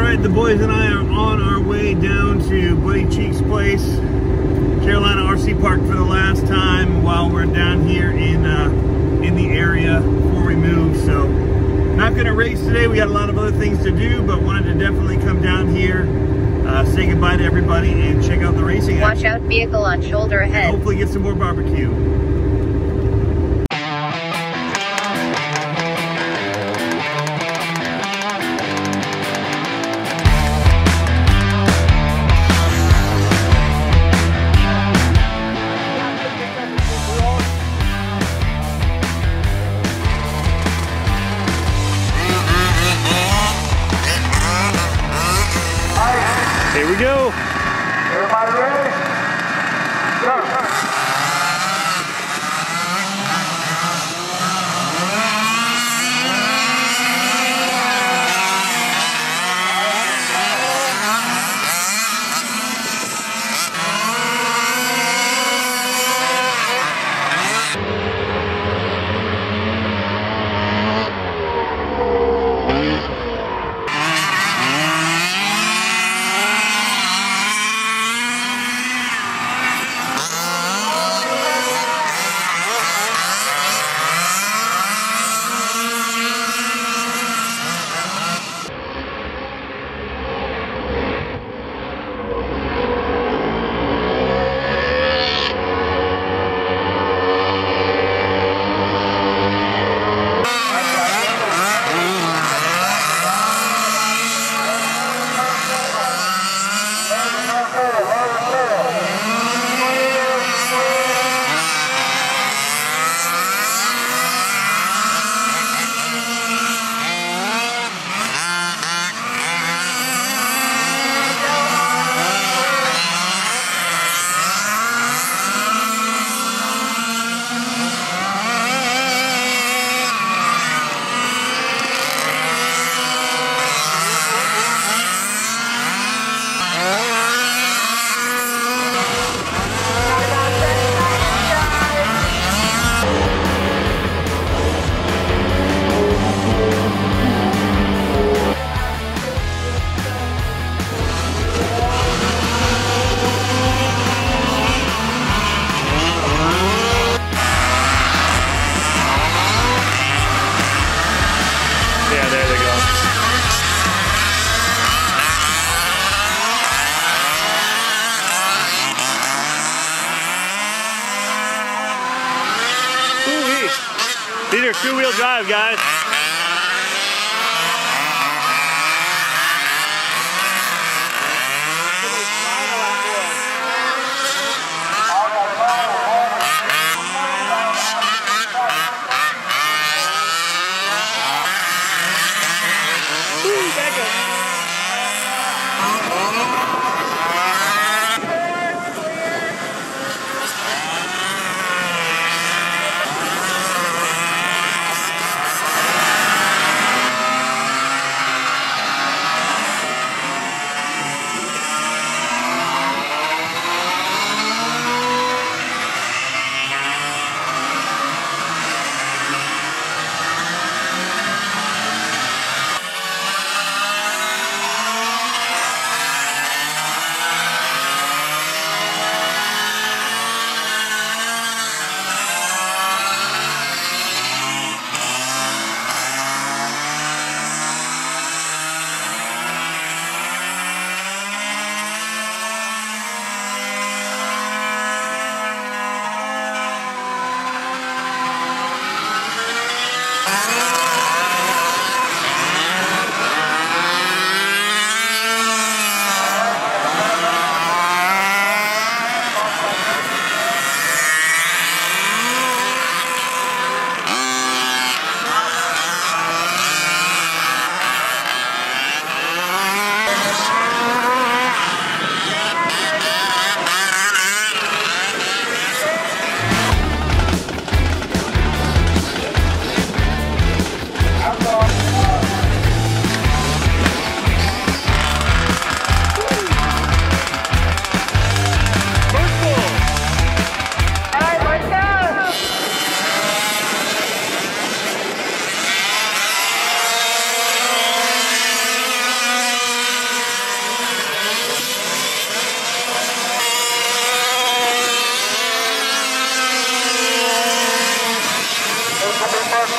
right, the boys and I are on our way down to Buddy Cheek's place, Carolina RC Park for the last time while we're down here in uh, in the area before we move. So, not going to race today. We got a lot of other things to do, but wanted to definitely come down here, uh, say goodbye to everybody, and check out the racing. Watch out, vehicle on shoulder And ahead. hopefully get some more barbecue. These are two-wheel drive, guys.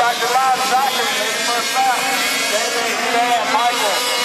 Dr. Live Doctor, first out. David, Stan, Michael.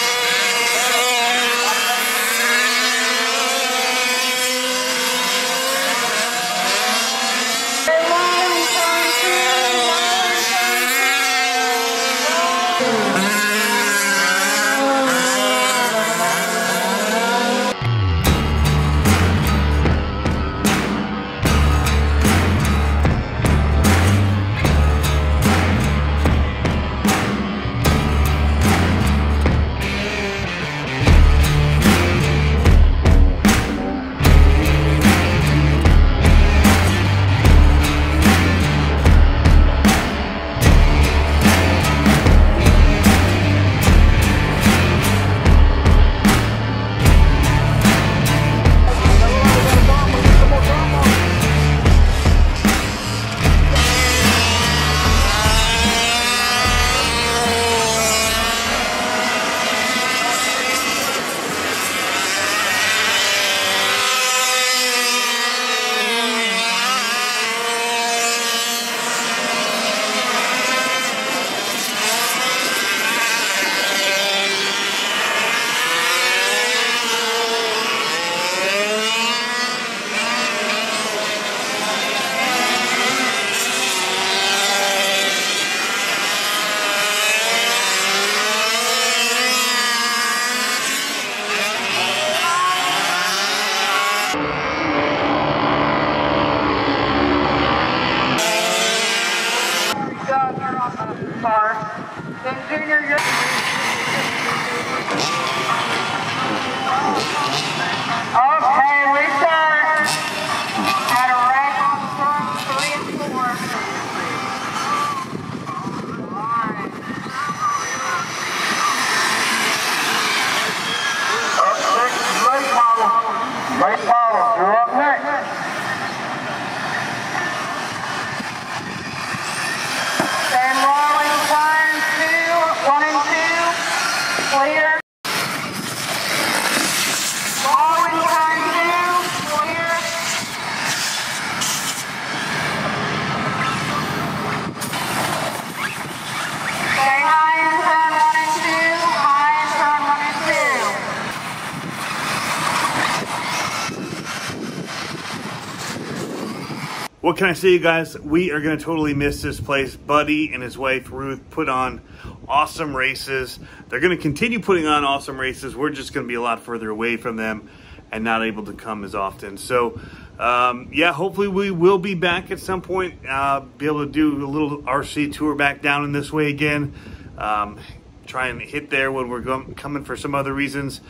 What can I say, you guys? We are going to totally miss this place. Buddy and his wife Ruth put on awesome races. They're going to continue putting on awesome races. We're just going to be a lot further away from them and not able to come as often. So, um, yeah, hopefully we will be back at some point. Uh, be able to do a little RC tour back down in this way again. Um, try and hit there when we're coming for some other reasons.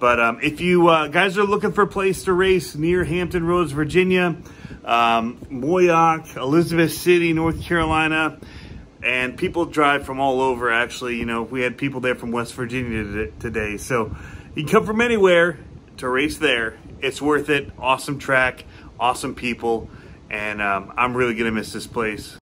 But um, if you uh, guys are looking for a place to race near Hampton Roads, Virginia, um, Moyock, Elizabeth City, North Carolina, and people drive from all over. Actually, you know, we had people there from West Virginia today- so you can come from anywhere to race there. It's worth it. Awesome track, awesome people, and um, I'm really gonna miss this place.